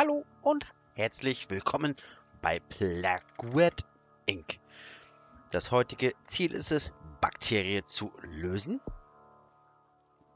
Hallo und herzlich willkommen bei Plaguet Inc. Das heutige Ziel ist es, Bakterien zu lösen.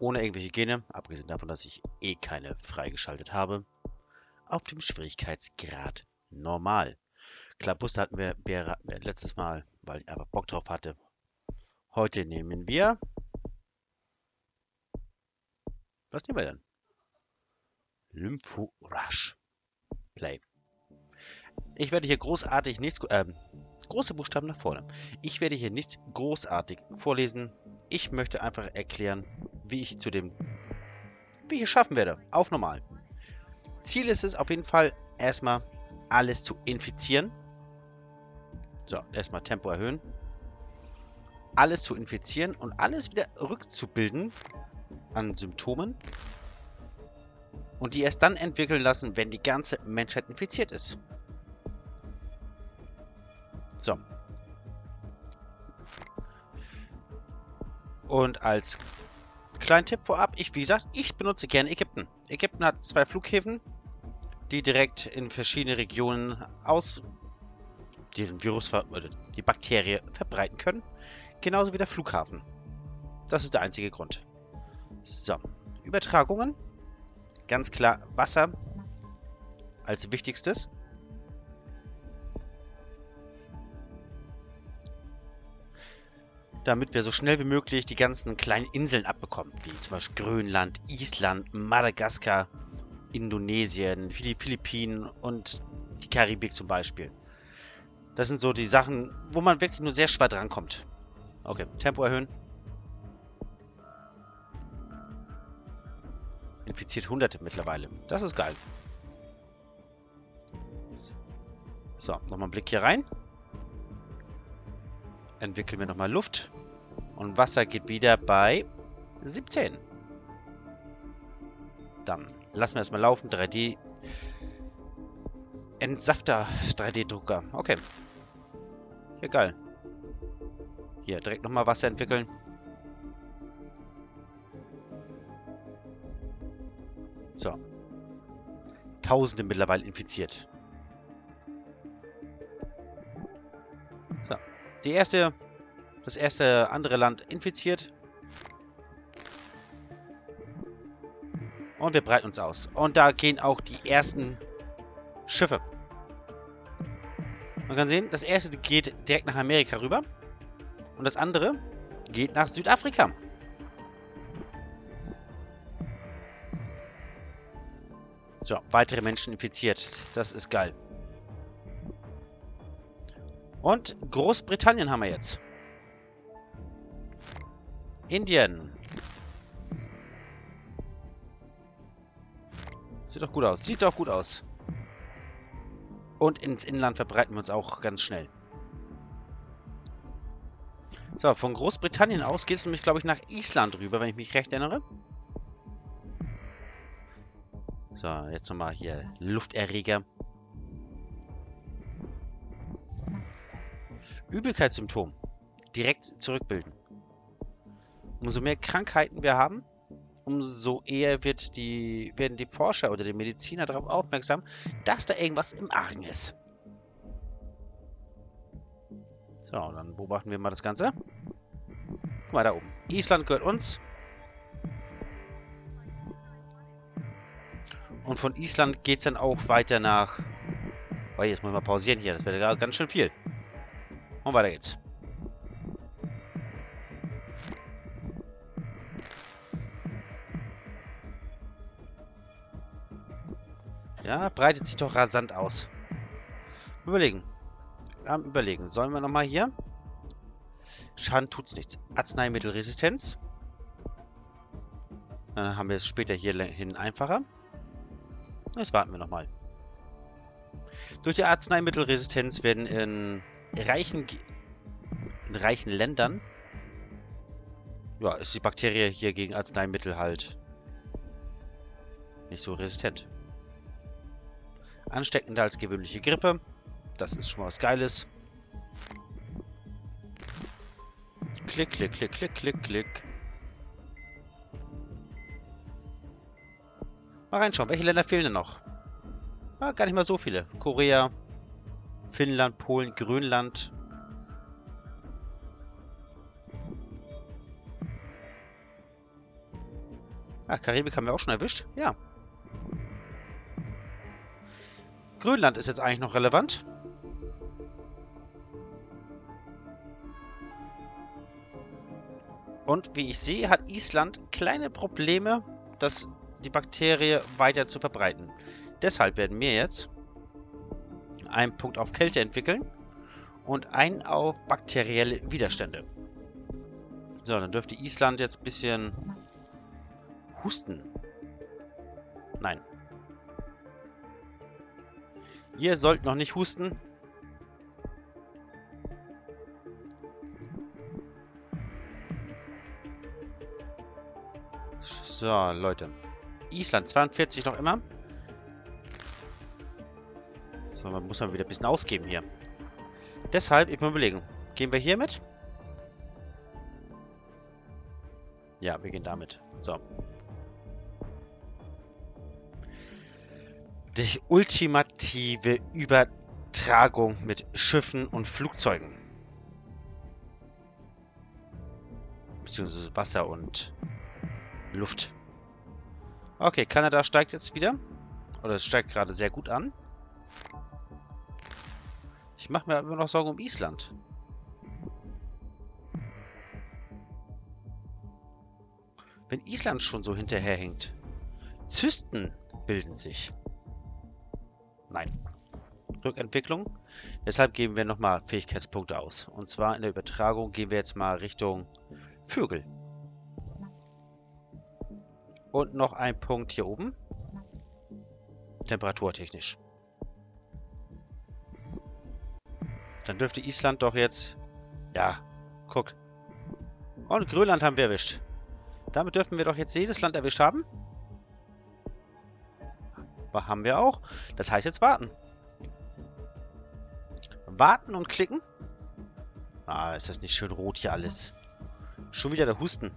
Ohne irgendwelche Gene, abgesehen davon, dass ich eh keine freigeschaltet habe. Auf dem Schwierigkeitsgrad normal. Klabuster hatten wir, letztes Mal, weil ich einfach Bock drauf hatte. Heute nehmen wir... Was nehmen wir denn? Lympho Rush. Play. Ich werde hier großartig nichts, äh, große Buchstaben nach vorne. Ich werde hier nichts großartig vorlesen. Ich möchte einfach erklären, wie ich zu dem, wie ich es schaffen werde. Auf normal. Ziel ist es auf jeden Fall, erstmal alles zu infizieren. So, erstmal Tempo erhöhen. Alles zu infizieren und alles wieder rückzubilden an Symptomen und die erst dann entwickeln lassen, wenn die ganze Menschheit infiziert ist. So. Und als kleinen Tipp vorab, ich, wie gesagt, ich benutze gerne Ägypten. Ägypten hat zwei Flughäfen, die direkt in verschiedene Regionen aus den Virus, die Bakterie verbreiten können. Genauso wie der Flughafen. Das ist der einzige Grund. So. Übertragungen. Ganz klar Wasser als wichtigstes. Damit wir so schnell wie möglich die ganzen kleinen Inseln abbekommen, wie zum Beispiel Grönland, Island, Madagaskar, Indonesien, die Philippinen und die Karibik zum Beispiel. Das sind so die Sachen, wo man wirklich nur sehr schwer drankommt. Okay, Tempo erhöhen. Infiziert hunderte mittlerweile. Das ist geil. So, nochmal einen Blick hier rein. Entwickeln wir nochmal Luft. Und Wasser geht wieder bei 17. Dann lassen wir erstmal laufen. 3D. Entsafter 3D-Drucker. Okay. Geil. Hier, direkt nochmal Wasser entwickeln. So. Tausende mittlerweile infiziert. So. Die erste, das erste andere Land infiziert. Und wir breiten uns aus. Und da gehen auch die ersten Schiffe. Man kann sehen, das erste geht direkt nach Amerika rüber. Und das andere geht nach Südafrika. So, weitere Menschen infiziert. Das ist geil. Und Großbritannien haben wir jetzt. Indien. Sieht doch gut aus. Sieht doch gut aus. Und ins Inland verbreiten wir uns auch ganz schnell. So, von Großbritannien aus geht es nämlich, glaube ich, nach Island rüber, wenn ich mich recht erinnere. So, jetzt nochmal hier Lufterreger. Übelkeitssymptom. Direkt zurückbilden. Umso mehr Krankheiten wir haben, umso eher wird die, werden die Forscher oder die Mediziner darauf aufmerksam, dass da irgendwas im Argen ist. So, dann beobachten wir mal das Ganze. Guck mal da oben. Island gehört uns. Und von Island geht es dann auch weiter nach... Oh, jetzt muss ich mal pausieren hier. Das wäre ganz schön viel. Und weiter geht's. Ja, breitet sich doch rasant aus. Überlegen. Am Überlegen. Sollen wir nochmal hier? Schaden tut's nichts. Arzneimittelresistenz. Dann haben wir es später hier hin einfacher. Jetzt warten wir nochmal. Durch die Arzneimittelresistenz werden in reichen, in reichen Ländern ja, ist die Bakterie hier gegen Arzneimittel halt nicht so resistent. Ansteckender als gewöhnliche Grippe. Das ist schon mal was Geiles. Klick, klick, klick, klick, klick, klick. Mal reinschauen, welche Länder fehlen denn noch? Ah, gar nicht mal so viele. Korea, Finnland, Polen, Grönland. Ah, Karibik haben wir auch schon erwischt. Ja. Grönland ist jetzt eigentlich noch relevant. Und wie ich sehe, hat Island kleine Probleme, dass die Bakterie weiter zu verbreiten. Deshalb werden wir jetzt einen Punkt auf Kälte entwickeln und einen auf bakterielle Widerstände. So, dann dürfte Island jetzt ein bisschen husten. Nein. Ihr sollt noch nicht husten. So, Leute. Island 42 noch immer. So, man muss mal wieder ein bisschen ausgeben hier. Deshalb, ich muss überlegen. Gehen wir hier mit? Ja, wir gehen damit. So. Die ultimative Übertragung mit Schiffen und Flugzeugen. Beziehungsweise Wasser und Luft. Okay, Kanada steigt jetzt wieder. Oder es steigt gerade sehr gut an. Ich mache mir immer noch Sorgen um Island. Wenn Island schon so hinterherhängt. Zysten bilden sich. Nein. Rückentwicklung. Deshalb geben wir nochmal Fähigkeitspunkte aus. Und zwar in der Übertragung gehen wir jetzt mal Richtung Vögel. Und noch ein Punkt hier oben. Temperaturtechnisch. Dann dürfte Island doch jetzt... Ja, guck. Und Grönland haben wir erwischt. Damit dürften wir doch jetzt jedes Land erwischt haben. Aber haben wir auch. Das heißt jetzt warten. Warten und klicken. Ah, ist das nicht schön rot hier alles. Schon wieder der Husten.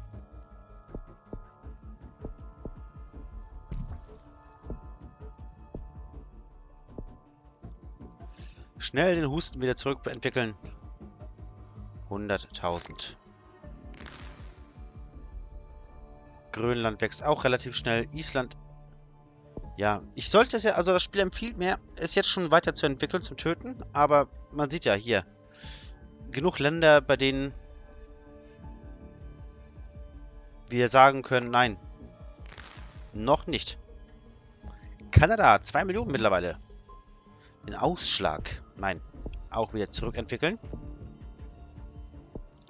Schnell den Husten wieder zurückentwickeln. 100.000. Grönland wächst auch relativ schnell. Island... Ja, ich sollte es ja... Also das Spiel empfiehlt mir, es jetzt schon weiter zu entwickeln, zum Töten. Aber man sieht ja hier... Genug Länder, bei denen wir sagen können, nein. Noch nicht. Kanada, 2 Millionen mittlerweile. Den Ausschlag. Nein. Auch wieder zurückentwickeln.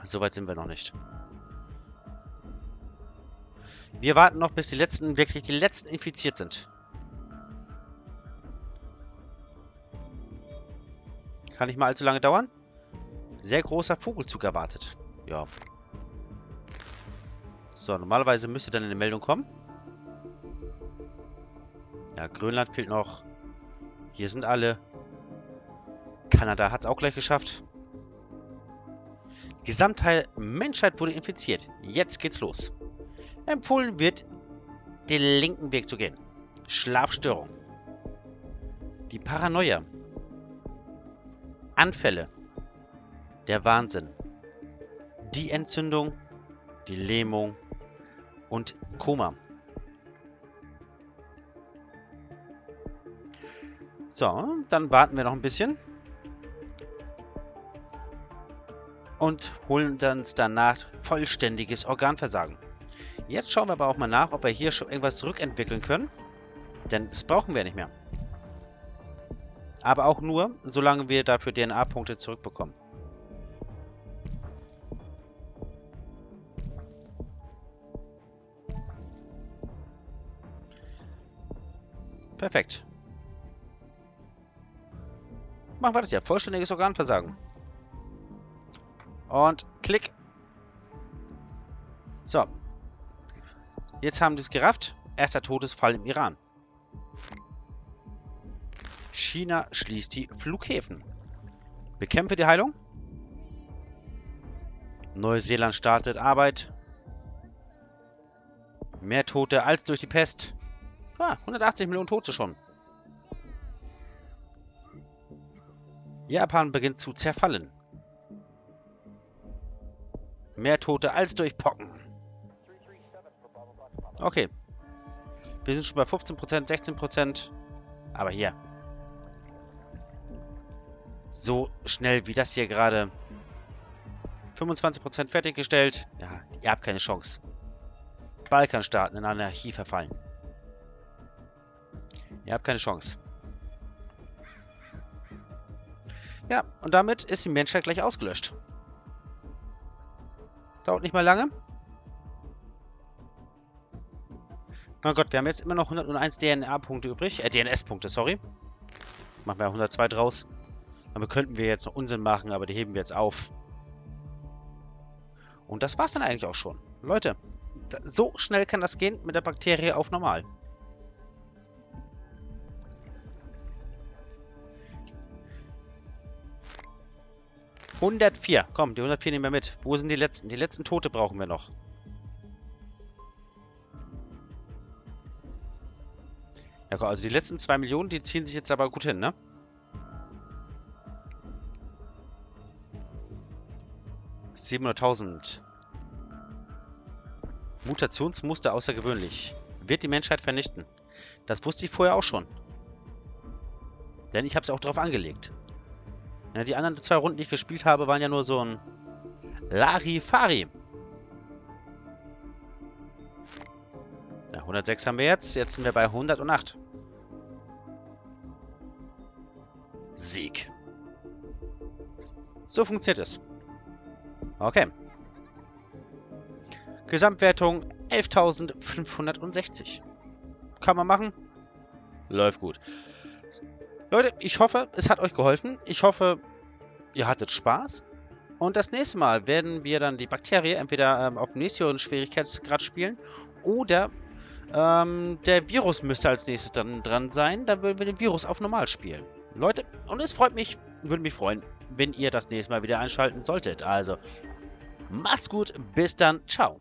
Soweit sind wir noch nicht. Wir warten noch, bis die letzten, wirklich die letzten infiziert sind. Kann nicht mal allzu lange dauern. Sehr großer Vogelzug erwartet. Ja. So, normalerweise müsste dann eine Meldung kommen. Ja, Grönland fehlt noch. Hier sind alle. Kanada hat es auch gleich geschafft. Gesamtteil Menschheit wurde infiziert. Jetzt geht's los. Empfohlen wird, den linken Weg zu gehen. Schlafstörung. Die Paranoia. Anfälle. Der Wahnsinn. Die Entzündung. Die Lähmung. Und Koma. So, dann warten wir noch ein bisschen. Und holen uns danach vollständiges Organversagen. Jetzt schauen wir aber auch mal nach, ob wir hier schon irgendwas zurückentwickeln können. Denn das brauchen wir nicht mehr. Aber auch nur, solange wir dafür DNA-Punkte zurückbekommen. Perfekt. Machen wir das ja. Vollständiges Organversagen. Und klick. So. Jetzt haben die es gerafft. Erster Todesfall im Iran. China schließt die Flughäfen. Bekämpfe die Heilung. Neuseeland startet Arbeit. Mehr Tote als durch die Pest. Ah, 180 Millionen Tote schon. Japan beginnt zu zerfallen. Mehr Tote als durch Pocken. Okay. Wir sind schon bei 15%, 16%. Aber hier. So schnell wie das hier gerade. 25% fertiggestellt. Ja, ihr habt keine Chance. Balkanstaaten in Anarchie verfallen. Ihr habt keine Chance. Ja, und damit ist die Menschheit gleich ausgelöscht. Dauert nicht mal lange. Mein Gott, wir haben jetzt immer noch 101 DNA-Punkte übrig. Äh, DNS-Punkte, sorry. Machen wir 102 draus. Damit könnten wir jetzt noch Unsinn machen, aber die heben wir jetzt auf. Und das war's dann eigentlich auch schon. Leute, so schnell kann das gehen mit der Bakterie auf normal. 104. Komm, die 104 nehmen wir mit. Wo sind die letzten? Die letzten Tote brauchen wir noch. Ja, also die letzten 2 Millionen, die ziehen sich jetzt aber gut hin, ne? Siebenhunderttausend. Mutationsmuster außergewöhnlich. Wird die Menschheit vernichten. Das wusste ich vorher auch schon. Denn ich habe es auch darauf angelegt. Ja, die anderen zwei Runden, die ich gespielt habe, waren ja nur so ein Larifari. Ja, 106 haben wir jetzt. Jetzt sind wir bei 108. Sieg. So funktioniert es. Okay. Gesamtwertung 11.560. Kann man machen. Läuft gut. Leute, ich hoffe, es hat euch geholfen. Ich hoffe, ihr hattet Spaß. Und das nächste Mal werden wir dann die Bakterie entweder ähm, auf dem nächsten Schwierigkeitsgrad spielen oder ähm, der Virus müsste als nächstes dann dran sein. Dann würden wir den Virus auf normal spielen. Leute, und es freut mich, würde mich freuen, wenn ihr das nächste Mal wieder einschalten solltet. Also, macht's gut, bis dann, ciao.